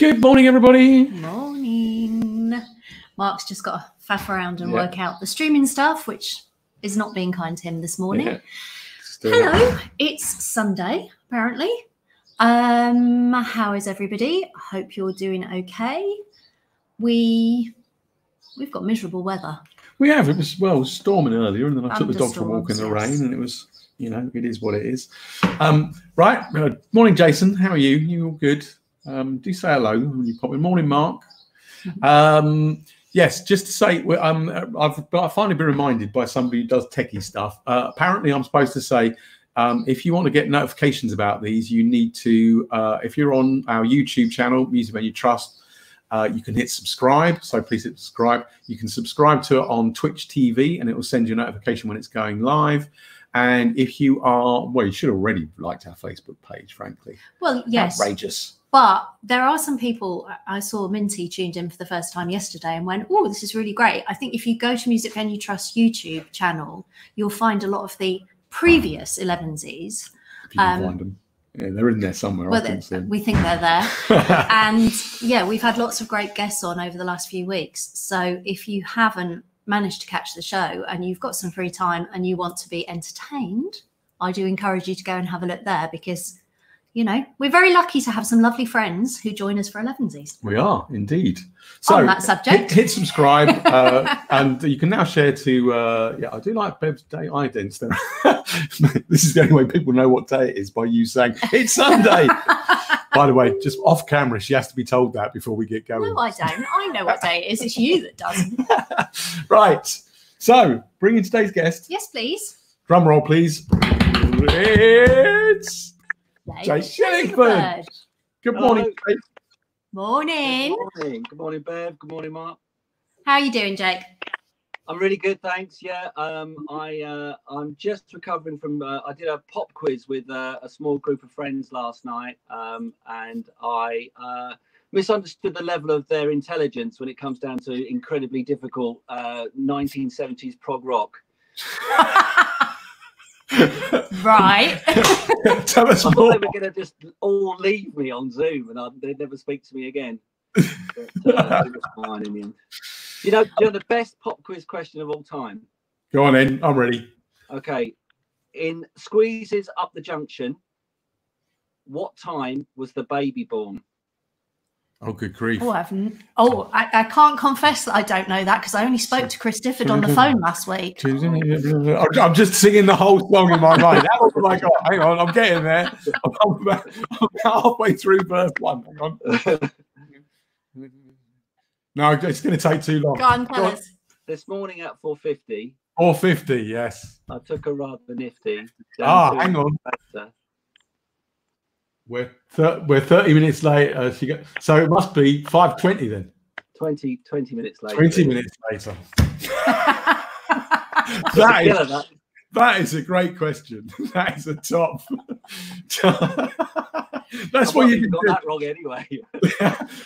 Good morning, everybody. Morning. Mark's just got to faff around and Yeah. work out the streaming stuff, which is not being kind to him this morning. Yeah. Hello, it's Sunday, apparently. Um, how is everybody? I hope you're doing okay. We we've got miserable weather. We have. It was well, it was storming earlier, and then I took the dog for a walk in the rain, and it was, you know, it is what it is. Um, right. Uh, morning, Jason. How are you? You all good? Um, do say hello when you pop in. Morning, Mark. Um, yes, just to say, um, I've, I've finally been reminded by somebody who does techie stuff. Uh, apparently, I'm supposed to say, um, if you want to get notifications about these, you need to, uh, if you're on our YouTube channel, Music Venue Trust, uh, you can hit subscribe. So please hit subscribe. You can subscribe to it on Twitch TV, and it will send you a notification when it's going live. And if you are, well, you should already liked our Facebook page, frankly. Well, yes, Outrageous. But there are some people. I saw Minty tuned in for the first time yesterday and went, "Oh, this is really great." I think if you go to Music Venue Trust YouTube channel, you'll find a lot of the previous 11s. If you Um, find them. Yeah, they're in there somewhere. I Well, think so. we think they're there. and yeah, we've had lots of great guests on over the last few weeks. So if you haven't managed to catch the show and you've got some free time and you want to be entertained, I do encourage you to go and have a look there because, you know, we're very lucky to have some lovely friends who join us for 11sies. We are indeed. So On that subject. hit, hit subscribe, uh, and you can now share to. Uh, yeah, I do like Bev's day idents. This is the only way people know what day it is by you saying it's Sunday. By the way, just off camera, she has to be told that before we get going. No, I don't. I know what day it is. It's you that doesn't. right. So, bring in today's guest. Yes, please. Drum roll, please. It's Jake Jake Shillingford. Good morning. Hello. Jake. Morning. Good morning. Good morning, Bev. Good morning, Mark. How are you doing, Jake? I'm really good, thanks. Yeah, um, I uh, I'm just recovering from. Uh, I did a pop quiz with uh, a small group of friends last night, um, and I uh, misunderstood the level of their intelligence when it comes down to incredibly difficult uh, 1970s prog rock. right. Tell us I thought more. they were going to just all leave me on Zoom, and I, they'd never speak to me again. But, uh, it was fine in the end. You know, you know the best pop quiz question of all time. Go on in. I'm ready. Okay. In Squeeze's Up the Junction, what time was the baby born? Oh, good grief. Oh, I haven't. Oh, I, I can't confess that I don't know that because I only spoke to Chris Difford on the phone last week. I'm I'm just singing the whole song in my mind. How long have I got? Hang on, I'm getting there. I'm, about, I'm about halfway through verse one. Hang on. No, it's going to take too long. Go on, tell Go on. us. this morning at 4.50, 450, yes. I took a rather nifty. Ah, hang on. Leicester. We're thir- we're 30 minutes late. Uh, so, you get, so it must be 520 then. 20, 20 minutes later. 20 minutes later. That's That a is, killer, that. that is a great question. That is a top. That's I've what you've been got doing. that wrong anyway.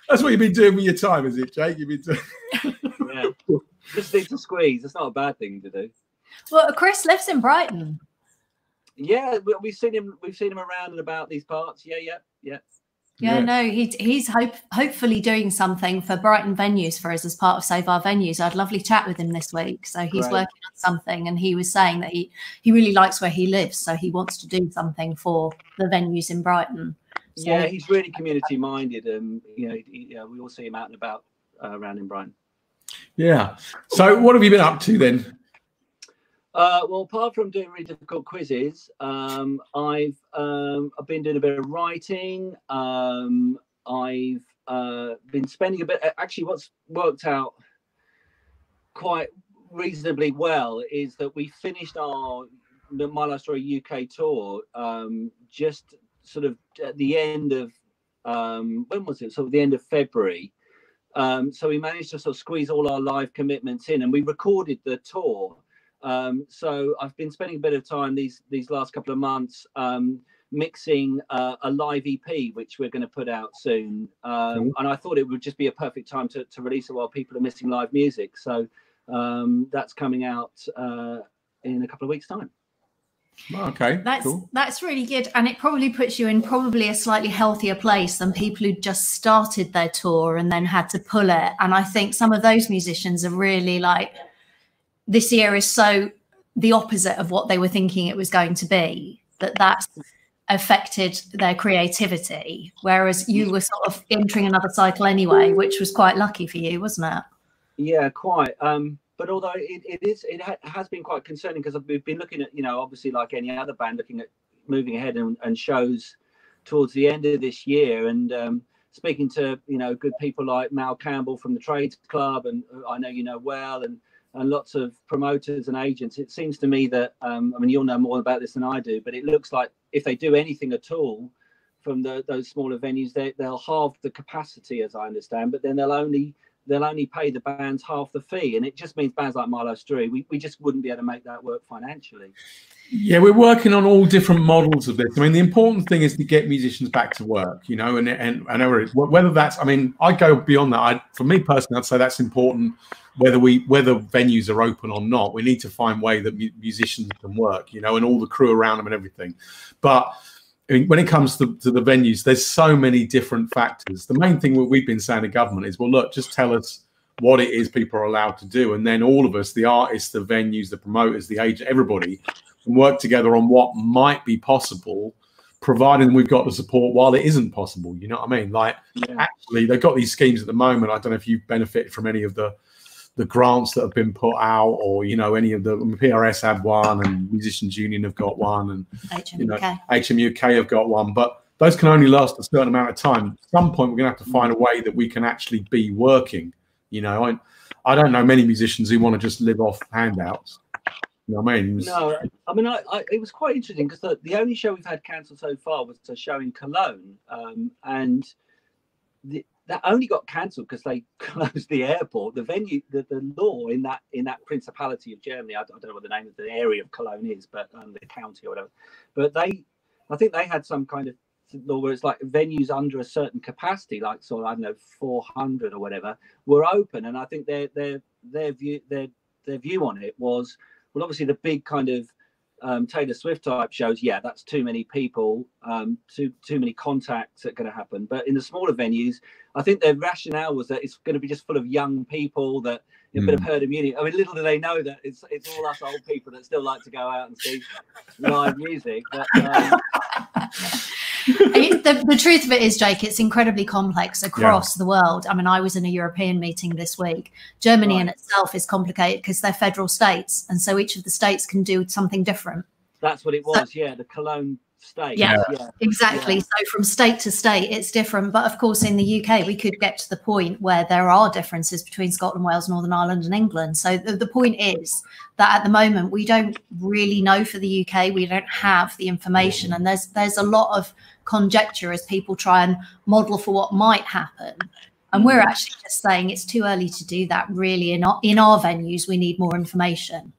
That's what you've been doing with your time, is it, Jake? You've been doing. yeah. Just need to squeeze. It's not a bad thing to do. well, Chris lives in Brighton. Yeah, we- we've seen him. We've seen him around and about these parts. Yeah, yeah, yeah. Yeah, Yeah. no, he, he's hope, hopefully doing something for Brighton venues for us as part of Save Our Venues. I had a lovely chat with him this week. So he's Great. working on something and he was saying that he, he really likes where he lives. So he wants to do something for the venues in Brighton. So, Yeah, he's really community minded, and you know, he, yeah, we all see him out and about uh, around in Brighton. Yeah. So, what have you been up to then? Uh, well, apart from doing really difficult quizzes, um, I've um, I've been doing a bit of writing. Um, I've uh, been spending a bit. Actually, what's worked out quite reasonably well is that we finished our My Life Story UK tour um, just sort of at the end of um, when was it? Sort of the end of February. Um, so we managed to sort of squeeze all our live commitments in, and we recorded the tour. Um, so I've been spending a bit of time these these last couple of months um, mixing uh, a live EP, which we're going to put out soon. Um, Cool. And I thought it would just be a perfect time to, to release it while people are missing live music. So um, that's coming out uh, in a couple of weeks' time. Okay, That's cool. that's really good, and it probably puts you in probably a slightly healthier place than people who just started their tour and then had to pull it. And I think some of those musicians are really like, this year is so the opposite of what they were thinking it was going to be. That that's affected their creativity, whereas you were sort of entering another cycle anyway, which was quite lucky for you, wasn't it? Yeah, quite. Um, but although it, it is, it ha- has been quite concerning because we've been looking at, you know, obviously like any other band, looking at moving ahead and, and shows towards the end of this year, and um, speaking to, you know, good people like Mal Campbell from the Trades Club, and uh, I know you know well, and and lots of promoters and agents. It seems to me that, um, I mean, you'll know more about this than I do, but it looks like if they do anything at all from the, those smaller venues, they, they'll halve the capacity, as I understand, but then they'll only they'll only pay the bands half the fee, and it just means bands like My Life Story, we, we just wouldn't be able to make that work financially. Yeah, we're working on all different models of this. I mean, the important thing is to get musicians back to work, you know, and and, and whether that's, I mean, I go beyond that. I, for me personally, I'd say that's important. Whether we whether venues are open or not, we need to find way that mu- musicians can work, you know, and all the crew around them and everything. But when it comes to, to the venues, there's so many different factors. The main thing we've been saying to government is, well, look, just tell us what it is people are allowed to do, and then all of us, the artists, the venues, the promoters, the agent, everybody, can work together on what might be possible, providing we've got the support while it isn't possible. You know what I mean? Like, Yeah. actually, they've got these schemes at the moment. I don't know if you've benefited from any of the the grants that have been put out, or you know, any of the PRS had one, and Musicians Union have got one, and you know, HMUK. HMUK have got one, but those can only last a certain amount of time. At some point, we're going to have to find a way that we can actually be working. You know, I, I don't know many musicians who want to just live off handouts. You know what I mean? No, I mean, I, I, it was quite interesting because the, the only show we've had cancelled so far was a show in Cologne, um, and the, that only got cancelled because they closed the airport. The venue, the, the law in that in that Principality of Germany, I, don't- I don't know what the name of the area of Cologne is, but um, the county or whatever. But they, I think they had some kind of law where it's like venues under a certain capacity, like sort I don't know, four hundred or whatever, were open, and I think their their their view their their view on it was well, obviously the big kind of um, Taylor Swift type shows, yeah, that's too many people, um, too too many contacts that are going to happen. But in the smaller venues, I think their rationale was that it's going to be just full of young people that a bit of herd immunity. I mean, little do they know that it's it's all us old people that still like to go out and see live music. But um, It- the, the truth of it is, Jake, it's incredibly complex across the world. I mean, I was in a European meeting this week. Germany in itself is complicated because they're federal states, and so each of the states can do something different. that's what it was. Yeah, the Cologne state. Yeah. yeah. Exactly. Yeah. So from state to state, it's different. But of course, in the UK, we could get to the point where there are differences between Scotland, Wales, Northern Ireland, and England. So the, the point is that at the moment, we don't really know for the UK. We don't have the information, and there's there's a lot of conjecture as people try and model for what might happen. And we're mm. actually just saying it's too early to do that. Really, in our in our venues, we need more information.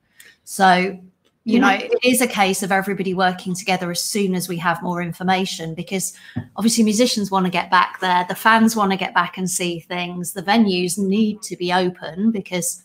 So you know, it is a case of everybody working together as soon as we have more information because obviously musicians want to get back there, the fans want to get back and see things, the venues need to be open because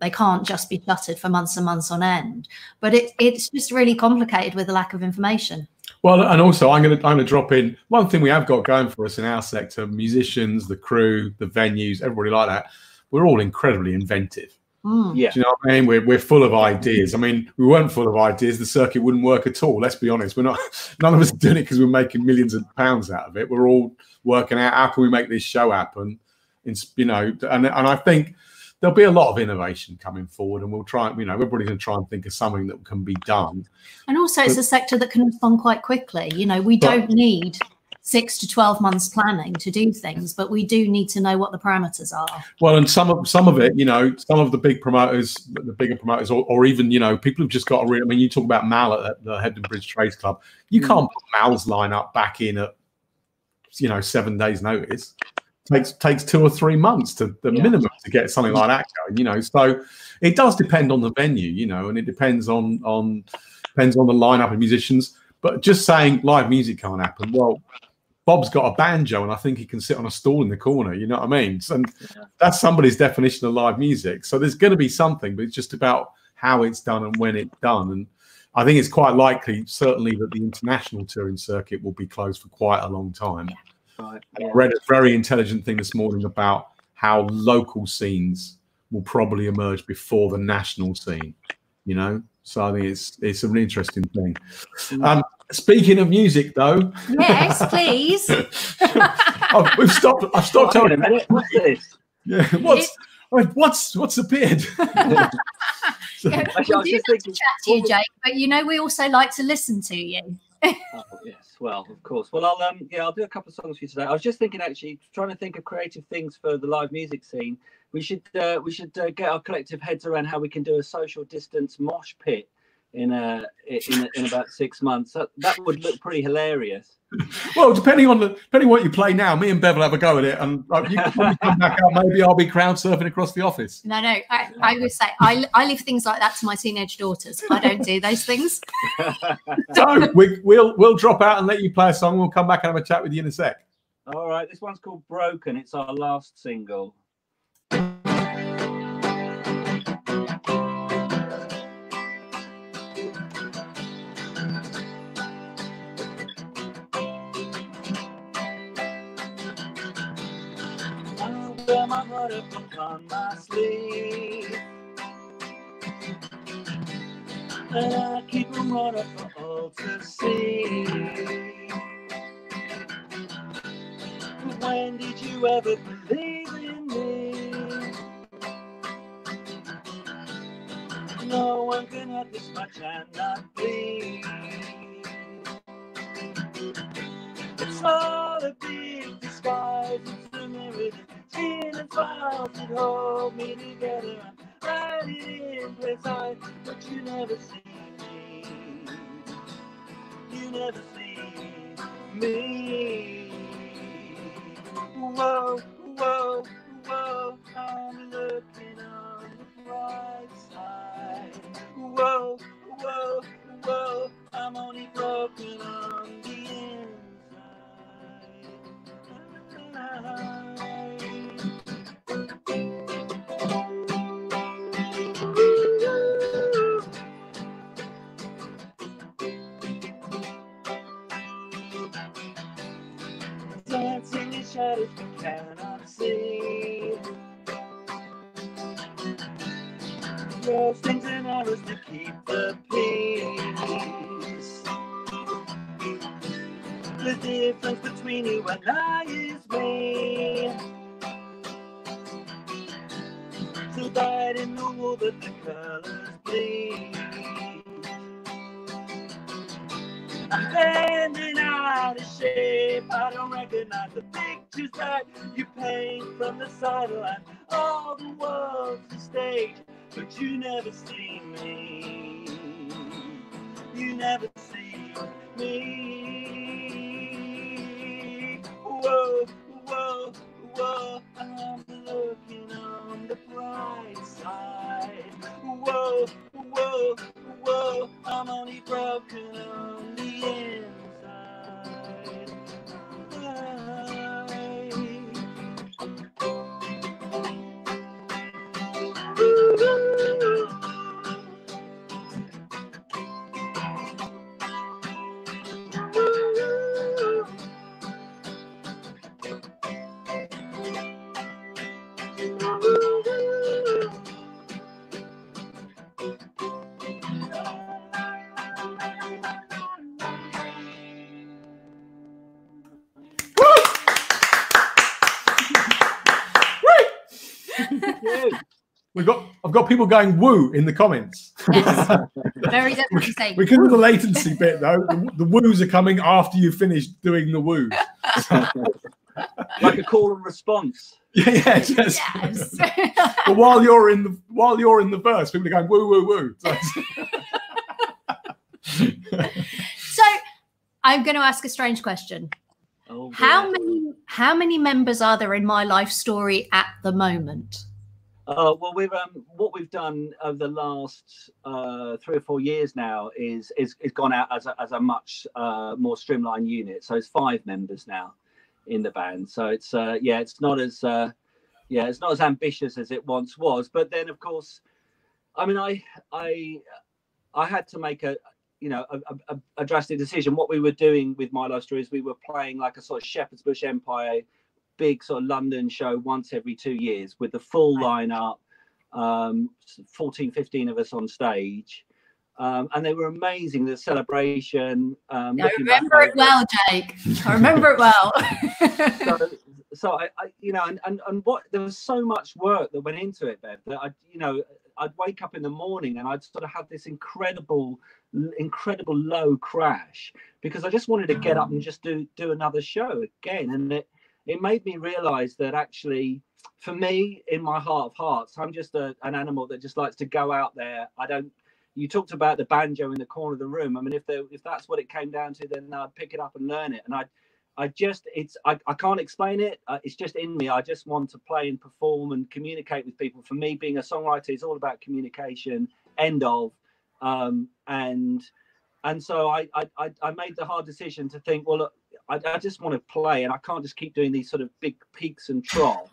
they can't just be shuttered for months and months on end. But it, it's just really complicated with the lack of information. Well, and also I'm going to I'm going to drop in one thing we have got going for us in our sector: musicians, the crew, the venues, everybody like that. We're all incredibly inventive. Mm. Yeah. Do you know what I mean? We're, we're full of ideas. I mean, we weren't full of ideas, the circuit wouldn't work at all. Let's be honest. We're not. None of us are doing it because we're making millions of pounds out of it. We're all working out how can we make this show happen. It's you know, and and I think there'll be a lot of innovation coming forward, and we'll try. You know, everybody's going to try and think of something that can be done. And also, it's a sector that can respond quite quickly. You know, we But- don't need six to 12 months planning to do things, but we do need to know what the parameters are. Well, and some of some of it, you know, some of the big promoters, the bigger promoters, or, or even you know, people who've just got a real. I mean, you talk about Mal at the Hebden Bridge Trades Club. You Mm. can't put Mal's lineup back in at you know seven days' notice. takes takes two or three months to the Yeah. minimum to get something like that going. You know, so it does depend on the venue. You know, and it depends on on depends on the lineup of musicians. But just saying live music can't happen. Well, Bob's got a banjo, and I think he can sit on a stool in the corner. You know what I mean? And Yeah. that's somebody's definition of live music. So there's going to be something, but it's just about how it's done and when it's done. And I think it's quite likely, certainly, that the international touring circuit will be closed for quite a long time. Right. I read a very intelligent thing this morning about how local scenes will probably emerge before the national scene. You know, so I think it's it's an interesting thing. Mm. Um, speaking of music, though, Yes, please. oh, we've stopped. I've stopped. Wait a telling- minute. What's this? Yeah, what's what's what's appeared? So- Yeah, Actually, I was we do just like to chat to you, Jake, but you know we also like to listen to you. Oh, yes, well, of course. Well, I'll um, yeah, I'll do a couple of songs for you today. I was just thinking, actually, trying to think of creative things for the live music scene. We should uh, we should uh, get our collective heads around how we can do a social distance mosh pit in a in, in about six months. That, that would look pretty hilarious. Well, depending on the depending what you play now, me and Bev will have a go at it, and uh, you can probably come back out. Maybe I'll be crowd surfing across the office. No, no, I, I would say I, I leave things like that to my teenage daughters. I don't do those things. So we, we'll we'll drop out and let you play a song. We'll come back and have a chat with you in a sec. All right, this one's called Broken. It's our last single. My heart up upon my sleeve. And I keep them right up for all to see. When did you ever believe in me? No one can have this much and not bleed. It's all in and hold me together. I'm writing in high, but you never see me. You never see me. Whoa, whoa, whoa, I'm looking on the bright side. Whoa, whoa, whoa, I'm only broken on Throw things and arrows to keep the peace. The difference between you and I is me. So dyed in the wool that the colors bleed. I'm bending out of shape. I don't recognize the pictures that you paint from the sideline. All the world's a stage, but you never see me. You never see me. Whoa, whoa, whoa. I'm looking on the bright side. Whoa, whoa, whoa. I'm only broken on the inside. I've got people going woo in the comments. Yes, very definitely say. because of the latency bit though, the, the woos are coming after you finish doing the woos. like a call and response. Yeah, yeah, yes. Yes. But while you're in the while you're in the verse, people are going woo woo woo. So so I'm going to ask a strange question. Oh, How many how many members are there in my life story at the moment? Uh, well, we've um, what we've done over the last uh, three or four years now is is, is gone out as a, as a much uh, more streamlined unit. So it's five members now in the band. So it's uh, yeah, it's not as uh, yeah, it's not as ambitious as it once was. But then, of course, I mean, I I I had to make a you know a, a, a, drastic decision. What we were doing with My Life Story is we were playing like a sort of Shepherd's Bush Empire, big sort of London show once every two years with the full lineup, um, 14, 15 of us on stage. Um, and they were amazing. The celebration. Um, I remember it well, Jake. I remember it well. so, so I, I, you know, and, and and what there was so much work that went into it, Bev. That I, you know, I'd wake up in the morning and I'd sort of have this incredible, incredible low crash because I just wanted to get up and just do do another show again, and it it made me realize that actually for me in my heart of hearts i'm just a, an animal that just likes to go out there i don't you talked about the banjo in the corner of the room. I mean, if there, if that's what it came down to, then I'd pick it up and learn it. And I, I just, it's, I, I can't explain it. Uh, it's just in me. I just want to play and perform and communicate with people. For me, being a songwriter is all about communication. End of. Um, and and so I, I I made the hard decision to think, well, look, I, I just want to play, and I can't just keep doing these sort of big peaks and troughs.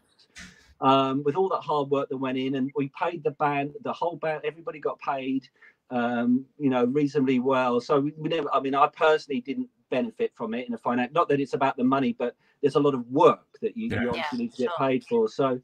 Um, with all that hard work that went in, and we paid the band, the whole band, everybody got paid um, you know, reasonably well. So we, we, never, I mean, I personally didn't benefit from it in a finance, not that it's about the money, but there's a lot of work that you, yeah. you obviously yeah, need to sure. get paid for. So,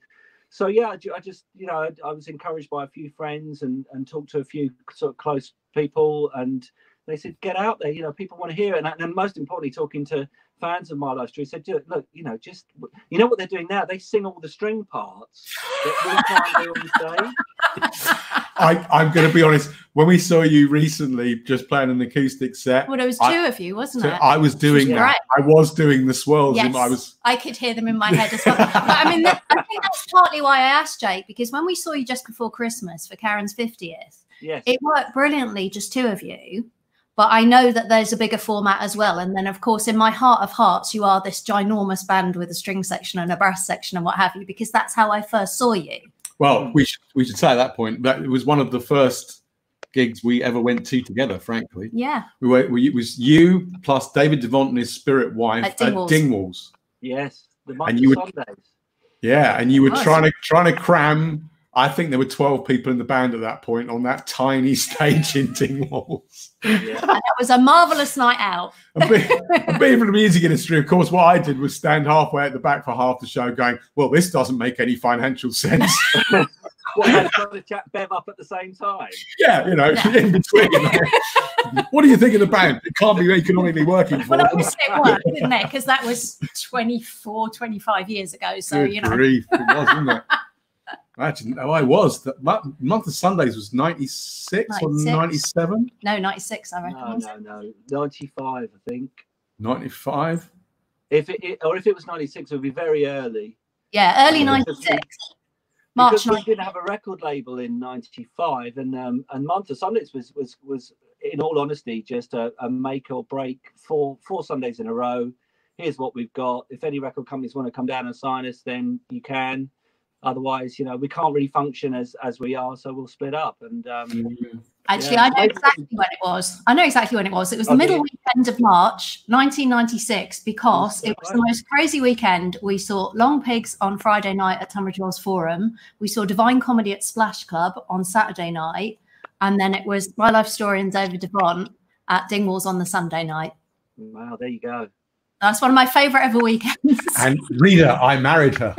so yeah, I, I just, you know, I, I, was encouraged by a few friends and, and talked to a few sort of close people and they said, get out there, you know, people want to hear it. And, and most importantly, talking to fans of My Life Story said, look, you know, just, you know what they're doing now? They sing all the string parts that we can't do on stage. I, I'm going to be honest. When we saw you recently, just playing an acoustic set, well, there was two I, of you, wasn't so it? I was doing that. Right. I was doing the swirls. Yes, I was. I could hear them in my head as well. but, I mean, that, I think that's partly why I asked Jake because when we saw you just before Christmas for Karen's fiftieth, yes. it worked brilliantly, just two of you. But I know that there's a bigger format as well. And then, of course, in my heart of hearts, you are this ginormous band with a string section and a brass section and what have you, because that's how I first saw you. Well, we should we should say at that point that it was one of the first gigs we ever went to together. Frankly, yeah, we were. We, it was you plus David Devant and his spirit wife at Dingwalls. At Dingwalls. Yes, the and you were, Sundays. Yeah, and you were nice. trying to trying to cram I think there were 12 people in the band at that point on that tiny stage in Dingwalls. Yeah. that was a marvelous night out. and, being, from the music industry, of course, what I did was stand halfway at the back for half the show going, well, this doesn't make any financial sense. what, trying to chat Bev up at the same time? Yeah, you know, yeah. in between. what do you think of the band? It can't be economically working for Well, obviously it worked, didn't it? Because that was 24, 25 years ago. So, Good you know. Grief, it was, wasn't it? Actually, oh, I was. The month of Sundays was 96, 96. or 97? No, 96, I reckon. No, no, no. 95, I think. 95? If it, it, or if it was 96, it would be very early. Yeah, early 96. March because we didn't have a record label in 95 and um and month of sundays was was was in all honesty just a, a make or break four four sundays in a row here's what we've got if any record companies want to come down and sign us then you can otherwise you know we can't really function as as we are so we'll split up and um actually yeah. i know exactly when it was. I know exactly when it was. It was the middle weekend of march 1996 because it was the most crazy weekend. We saw Longpigs on friday night at tunbridge wells forum. We saw divine comedy at splash club on saturday night. And then it was my life story and David Devant at dingwalls on the sunday night. Wow there you go that's one of my favorite ever weekends. And Rita, I married her.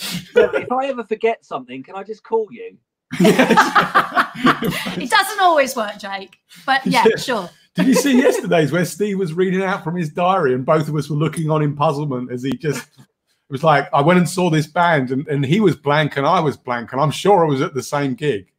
if I ever forget something, can I just call you? it doesn't always work, Jake. But yeah, yeah. sure. Did you see yesterday's where Steve was reading out from his diary and both of us were looking on in puzzlement as he just it was like I went and saw this band and, and he was blank and I was blank and I'm sure I was at the same gig.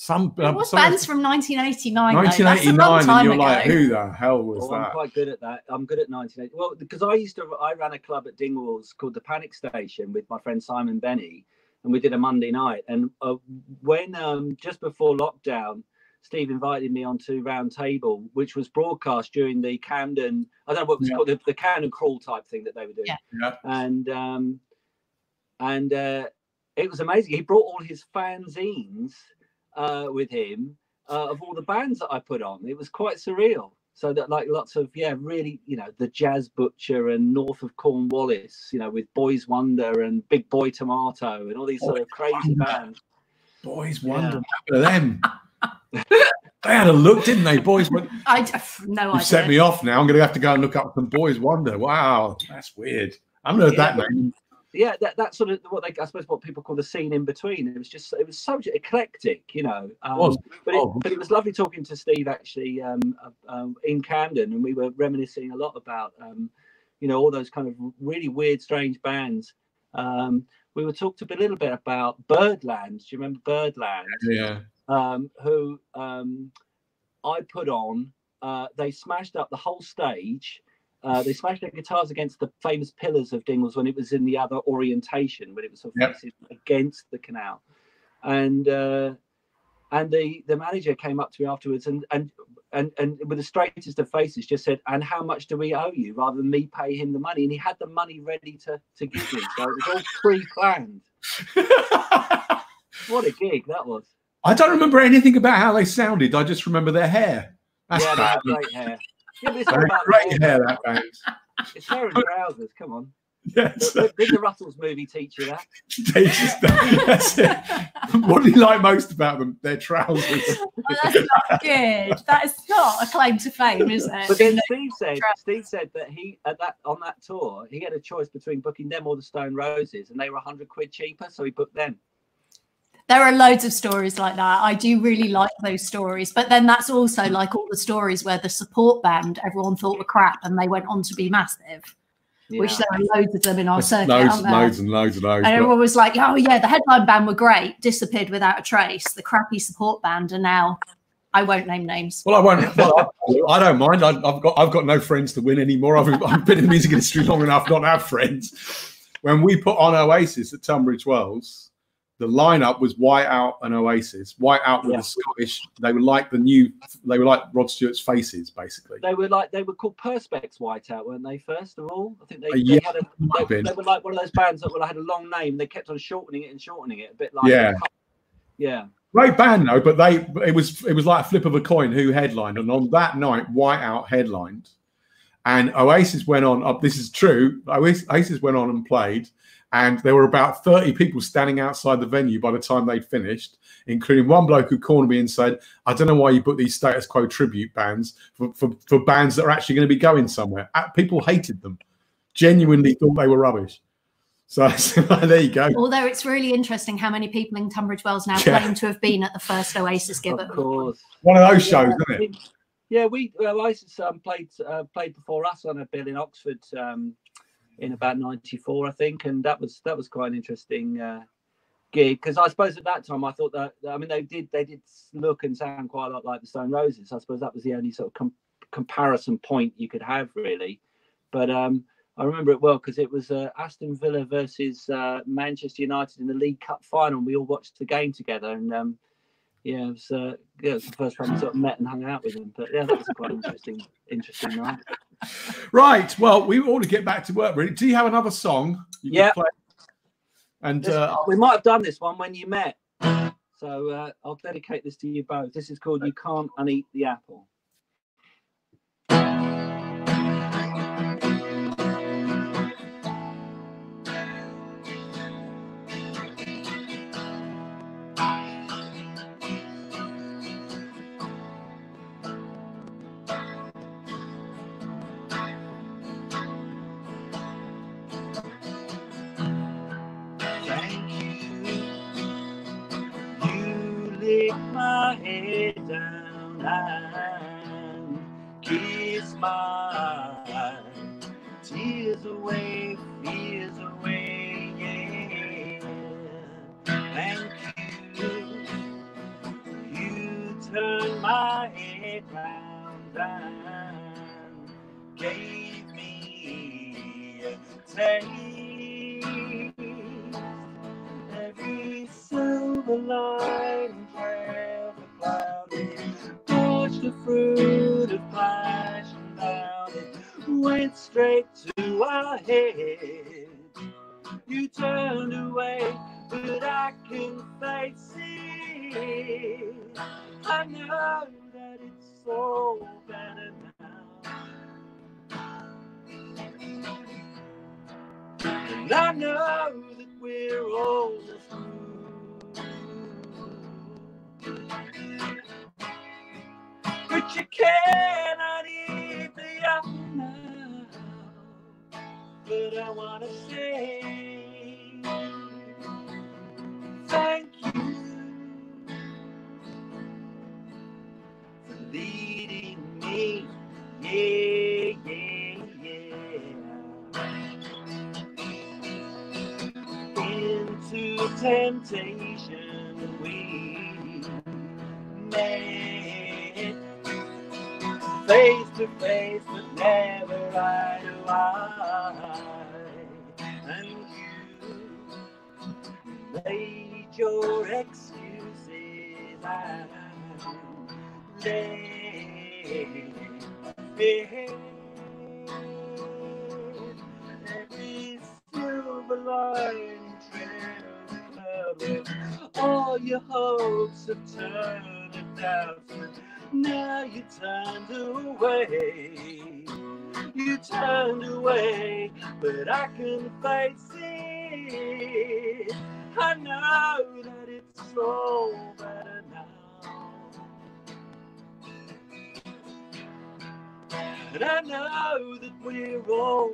Some it was some, bands from 1989. 1989, and you're ago. like, who the hell was well, that? I'm quite good at that. I'm good at 1980. Well, because I used to, I ran a club at Dingwalls called the Panic Station with my friend Simon Benny, and we did a Monday night. And uh, when um, just before lockdown, Steve invited me onto Round Table, which was broadcast during the Camden, I don't know what it was yeah. called, the, the Camden crawl type thing that they were doing. Yeah. yeah. And um, and uh, it was amazing. He brought all his fanzines uh, with him uh, of all the bands that I put on. It was quite surreal. So that like lots of yeah, really you know the Jazz Butcher and North of Cornwallis, you know with Boys Wonder and Big Boy Tomato and all these sort of crazy bands. Boys Wonder, yeah. them. They had a look, didn't they, boys? But I no you've idea. set me off now. I'm going to have to go and look up some Boys Wonder. Wow, that's weird. I haven't heard Yeah, that name. Yeah, that, that's sort of what they, I suppose, what people call the scene in between. It was just, it was so eclectic, you know. Um. But, it, Oh. but it was lovely talking to Steve actually um, uh, um, in Camden, and we were reminiscing a lot about, um, you know, all those kind of really weird, strange bands. Um, we were talked a little bit about Birdland. Do you remember Birdland? Yeah. um, who um, I put on. Uh, they smashed up the whole stage. Uh, they smashed their guitars against the famous pillars of Dingwalls when it was in the other orientation, when it was sort of Yep. facing against the canal. And uh, and the the manager came up to me afterwards and and and and with the straightest of faces just said, "And how much do we owe you?" Rather than me pay him the money, and he had the money ready to to give me, so it was all pre-planned. What a gig that was! I don't remember anything about how they sounded. I just remember their hair. That's yeah, they had great hair. Yeah, but it's They all about the great hair. hair, that band. It's hair and trousers. Come on. Yes. Did did the Russell's movie teach you that? They just- that's it. What do you like most about them? Their trousers. Well, that's not good. That is not a claim to fame, is it? But then Steve said Steve said that he at that on that tour he had a choice between booking them or the Stone Roses, and they were hundred quid cheaper, so he booked them. There are loads of stories like that. I do really like those stories. But then that's also like all the stories where the support band everyone thought were crap and they went on to be massive, Yeah. which there are loads of them in our circuit. loads, loads and loads and loads. And everyone was like, oh, yeah, the headline band were great, disappeared without a trace. The crappy support band are now, I won't name names. Well, I won't. Well, I, I don't mind. I, I've got I've got no friends to win anymore. I've, I've been in the music industry long enough not to have friends. When we put on Oasis at Tunbridge Wells, the lineup was Whiteout and Oasis. Whiteout were Yeah. the Scottish. They were like the new. They were like Rod Stewart's Faces, basically. They were like they were called Perspex Whiteout, weren't they? First of all, I think they, Uh, they yeah, had a, they, they were like one of those bands that were, had a long name. They kept on shortening it and shortening it, a bit like Yeah. yeah. Great band though, but they it was it was like a flip of a coin who headlined, and on that night, Whiteout headlined, and Oasis went on. Up, this is true. Oasis, Oasis went on and played, and there were about thirty people standing outside the venue by the time they'd finished, including one bloke who cornered me and said, "I don't know why you put these status quo tribute bands for for, for bands that are actually going to be going somewhere." Uh, People hated them, genuinely thought they were rubbish. So, there you go. Although it's really interesting how many people in Tunbridge Wells now Yeah. claim to have been at the first Oasis gig. Of course. One of those shows, yeah, isn't it? Yeah, we well, Oasis um, played uh, played before us on a bill in Oxford um, in about '94, I think, and that was that was quite an interesting uh, gig because I suppose at that time I thought that I mean they did they did look and sound quite a lot like the Stone Roses. I suppose that was the only sort of com- comparison point you could have really, but um, I remember it well because it was uh, Aston Villa versus uh, Manchester United in the League Cup final. And We all watched the game together and. Um, yeah, it was, uh, yeah, it was the first time we sort of met and hung out with him. But yeah, that was quite interesting, interesting night. Right. Well, we ought to get back to work. Really. Do you have another song? Yeah. And This- uh, we might have done this one when you met. So uh, I'll dedicate this to you both. This is called "You Can't Uneat the Apple." My head down and kiss my tears away, fears away. Yeah. Thank you. You turned my head round and gave me a taste. Every silver line fruit of passion down went straight to our head. You turned away, but I can face it. I know that it's so better now. And I know that we're all through. But you cannot eat the apple now. But I wanna say thank you for leading me. Yeah, yeah, yeah. Into temptation we met face to face, but never eye to eye. And you made your excuses. I lay Every silver lining trail all your hopes have turned to doubt. Now you turned away. You turned away, but I can face it. I know that it's all better now. And I know that we're all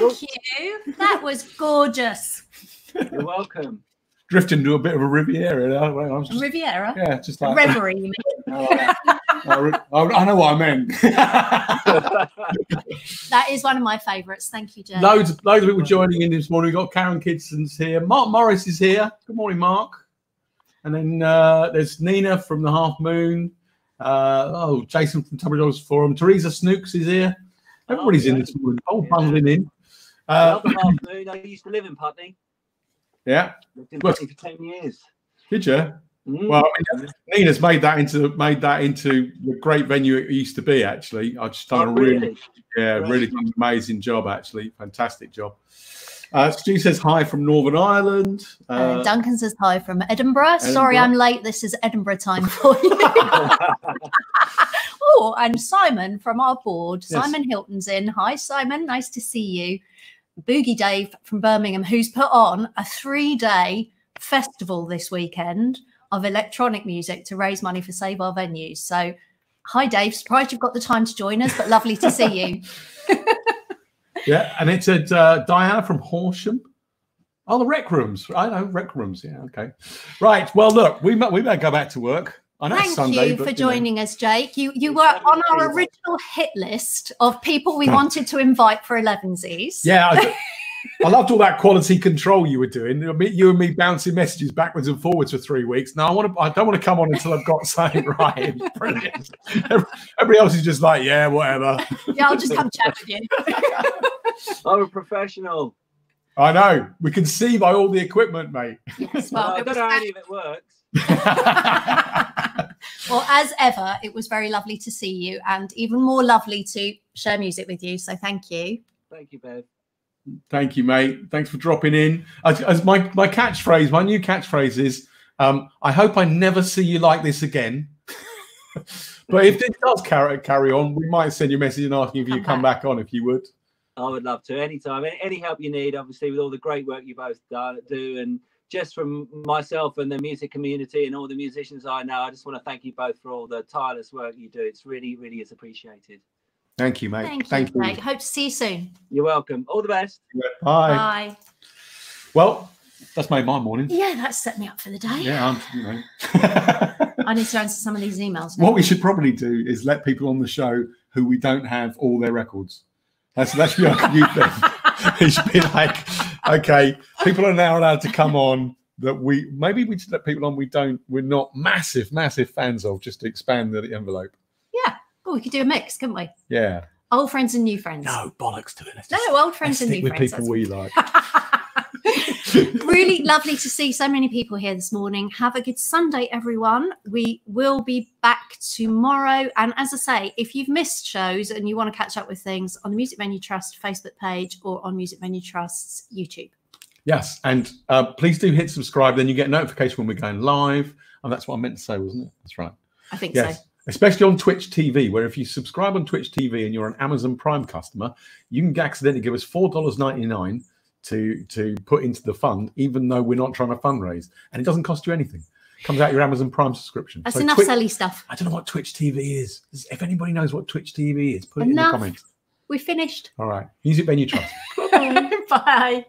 Thank you. That was gorgeous. You're welcome. Drifting to a bit of a Riviera. now. I was just- Riviera. yeah, just like Reverie, you mean? I, I know what I meant. That is one of my favourites. Thank you, Jay. loads, loads of people joining in this morning. We've got Karen Kidson's here. Mark Morris is here. Good morning, Mark. And then uh, there's Nina from the Half Moon. Uh, oh, Jason from Tunbridge Wells Forum. Teresa Snooks is here. Everybody's in this morning. Oh, bundling in. Uh, Another half moon. I used to live in Putney. yeah, Lived in Well- for ten years. did you? Mm. Well, I mean, Nina's made that into made that into the great venue it used to be. Actually, I've just done Oh, a really, really? yeah, Right. really amazing job. Actually, fantastic job. Uh, Stu says hi from Northern Ireland. Uh, Uh, Duncan says hi from Edinburgh. Sorry, I'm late. This is Edinburgh time for you. oh, and Simon from our board, Yes. Simon Hilton's in. Hi, Simon. Nice to see you. Boogie Dave from Birmingham, who's put on a three day festival this weekend of electronic music to raise money for Save Our Venues. So, hi, Dave. Surprised you've got the time to join us, but lovely to see you. Yeah, and it's at uh, Diana from Horsham. Oh, the rec rooms. I know rec rooms. Yeah, okay. Right. Well, look, we might we better go back to work. I know it's Thank Sunday, you but, for know. joining us, Jake. You you were on our original hit list of people we wanted to invite for Elevensies. Yeah, I, I loved all that quality control you were doing. You and me bouncing messages backwards and forwards for three weeks. Now I want to. I don't want to come on until I've got something right. Brilliant. Everybody else is just like, yeah, whatever. Yeah, I'll just come chat with you. I'm a professional. I know. We can see by all the equipment, mate. Yes, Well, well, I it don't was, know any of it works. Well, as ever, it was very lovely to see you, and even more lovely to share music with you. So thank you. Thank you, Bev. Thank you, mate. Thanks for dropping in. As, as my my catchphrase, my new catchphrase is, um, "I hope I never see you like this again." but if this does carry carry on, we might send you a message and asking if you Come come back on if you would. I would love to anytime. Any, any help you need, obviously, with all the great work you both do, do, and just from myself and the music community and all the musicians I know, I just want to thank you both for all the tireless work you do. It's really, really is appreciated. Thank you, mate. Thank you, Thank you. Jake. Hope to see you soon. You're welcome. All the best. Bye. Bye. Well, That's made my morning. Yeah, that set me up for the day. Yeah, I'm, you know. I need to answer some of these emails. Now. what we should probably do is let people on the show who we don't have all their records. That's that should be like a new thing. it should be like, okay, people are now allowed to come on that we maybe we should let people on we don't we're not massive massive fans of just to expand the envelope. Yeah, oh, we could do a mix, couldn't we? Yeah. Old friends and new friends. No bollocks to it. Let's No, just- old friends let's and stick new with friends. people we like. really lovely to see so many people here this morning. Have a good Sunday, everyone. We will be back tomorrow. And as I say, if you've missed shows and you want to catch up with things on the Music Venue Trust Facebook page or on Music Venue Trust's YouTube. Yes, and uh, please do hit subscribe. Then you get notification when we're going live. And that's what I meant to say, wasn't it? That's right. I think Yes, so. especially on Twitch TV, where if you subscribe on Twitch TV and you're an Amazon Prime customer, you can accidentally give us four dollars ninety nine to to put into the fund, even though we're not trying to fundraise, and it doesn't cost you anything. Comes out your Amazon Prime subscription. That's So enough Twitch- selly stuff. I don't know what Twitch TV is. If anybody knows what Twitch TV is, put it in the comments. We're finished. All right, Music Venue Trust. Bye.